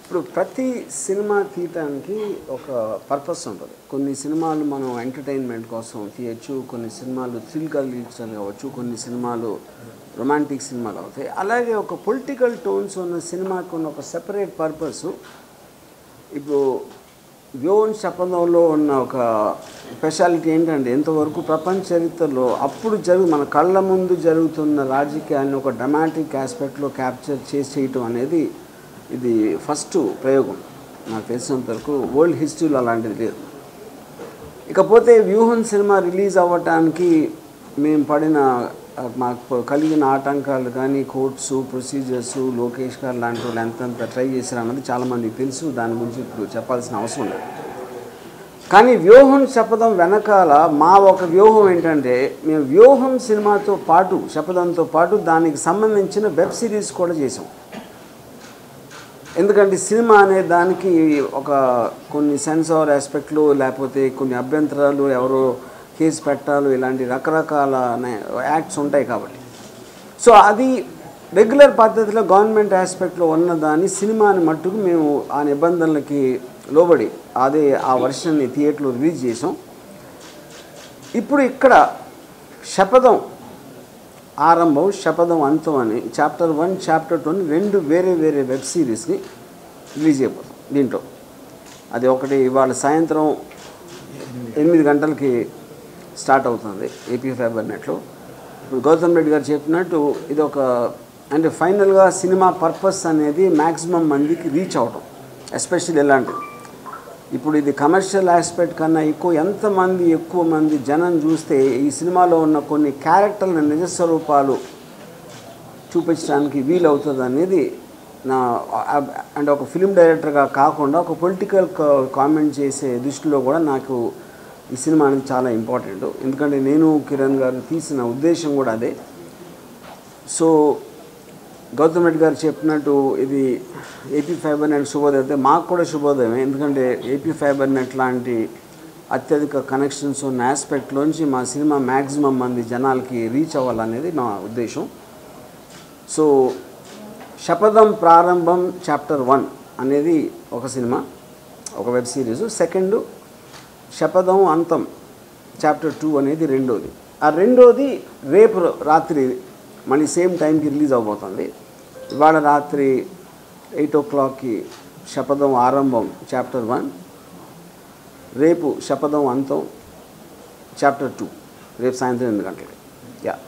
ఇప్పుడు ప్రతి సినిమా తీయటానికి ఒక పర్పస్ ఉంటుంది. కొన్ని సినిమాలు మనం ఎంటర్టైన్మెంట్ కోసం తీయచ్చు కొన్ని సినిమాలు థ్రిల్ కలిగించడం కావచ్చు కొన్ని సినిమాలు రొమాంటిక్ సినిమాలు అవుతాయి. అలాగే ఒక పొలిటికల్ టోన్స్ ఉన్న సినిమాకు ఉన్న ఒక సెపరేట్ పర్పస్ ఇప్పుడు వ్యోన్ శపథంలో ఉన్న ఒక స్పెషాలిటీ ఏంటంటే ఎంతవరకు ప్రపంచ చరిత్రలో అప్పుడు జరుగు మన కళ్ళ ముందు జరుగుతున్న రాజకీయాన్ని ఒక డ్రమాటిక్ ఆస్పెక్ట్లో క్యాప్చర్ చేసి చేయటం అనేది ఇది ఫస్ట్ ప్రయోగం. నాకు తెలిసినంత వరకు వరల్డ్ హిస్టరీలో అలాంటిది లేదు. ఇకపోతే వ్యూహన్ సినిమా రిలీజ్ అవ్వటానికి మేము పడిన మాకు కలిగిన ఆటంకాలు కానీ కోర్ట్స్ ప్రొసీజర్స్ లోకేష్ గారు లాంటి వాళ్ళు ఎంతెంత ట్రై చేశారు అన్నది చాలామందికి తెలుసు. దాని గురించి ఇప్పుడు చెప్పాల్సిన అవసరం లేదు. కానీ వ్యూహం శపథం వెనకాల మా ఒక వ్యూహం ఏంటంటే మేము వ్యూహం సినిమాతో పాటు శపథంతో పాటు దానికి సంబంధించిన వెబ్ సిరీస్ కూడా చేసాం ఎందుకంటే సినిమా అనే దానికి ఒక కొన్ని సెన్సార్ ఆస్పెక్ట్లు లేకపోతే కొన్ని అభ్యంతరాలు ఎవరో కేసు పెట్టాలో ఇలాంటి రకరకాల యాక్ట్స్ ఉంటాయి కాబట్టి. సో అది రెగ్యులర్ పద్ధతిలో గవర్నమెంట్ ఆస్పెక్ట్లో ఉన్నదాన్ని సినిమాని మట్టుకు మేము ఆ నిబంధనలకి లోబడి అదే ఆ వర్షన్ని థియేటర్లో రిలీజ్ చేసాం ఇప్పుడు ఇక్కడ శపథం ఆరంభం శపథం అంతం అని చాప్టర్ వన్ చాప్టర్ టూ రెండు వేరే వేరే వెబ్ సిరీస్ని రిలీజ్ చేయబోతాం దీంట్లో. అది ఒకటి ఇవాళ సాయంత్రం ఎనిమిది గంటలకి స్టార్ట్ అవుతుంది ఏపీ ఫైబర్ నెట్లో. ఇప్పుడు గౌతమ్ రెడ్డి గారు చెప్పినట్టు ఇది ఒక అంటే ఫైనల్గా సినిమా పర్పస్ అనేది మ్యాక్సిమం మందికి రీచ్ అవటం ఎస్పెషల్లీ ఎలాంటిది. ఇప్పుడు ఇది కమర్షియల్ ఆస్పెక్ట్ కన్నా ఎక్కువ ఎంతమంది ఎక్కువ మంది జనం చూస్తే ఈ సినిమాలో ఉన్న కొన్ని క్యారెక్టర్ల నిజస్వరూపాలు చూపించడానికి వీలవుతుంది అనేది నా అంటే ఒక ఫిలిం డైరెక్టర్గా కాకుండా ఒక పొలిటికల్ కామెంట్ చేసే దృష్టిలో కూడా నాకు ఈ సినిమా అనేది చాలా ఇంపార్టెంట్ ఎందుకంటే నేను కిరణ్ గారు తీసిన ఉద్దేశం కూడా అదే. సో గౌతమ్ రెడ్డి గారు చెప్పినట్టు ఇది ఏపీ ఫైబర్ నెట్ శుభోదయం. అయితే మాకు కూడా శుభోదయం ఎందుకంటే ఏపీ ఫైబర్ నెట్ లాంటి అత్యధిక కనెక్షన్స్ ఉన్న ఆస్పెక్ట్లోంచి మా సినిమా మ్యాక్సిమం మంది జనాలకి రీచ్ అవ్వాలనేది మా ఉద్దేశం. సో శపథం ప్రారంభం చాప్టర్ వన్ అనేది ఒక సినిమా ఒక వెబ్ సిరీస్ సెకండ్ శపథం అంతం చాప్టర్ టూ అనేది రెండోది. ఆ రెండోది రేపు రాత్రి మళ్ళీ సేమ్ టైంకి రిలీజ్ అవబోతుంది. ఇవాళ రాత్రి ఎయిట్ ఓ క్లాక్కి శపథం ఆరంభం చాప్టర్ వన్. రేపు శపథం అంతం చాప్టర్ టూ. రేపు సాయంత్రం ఎనిమిది గంటలకి. యా.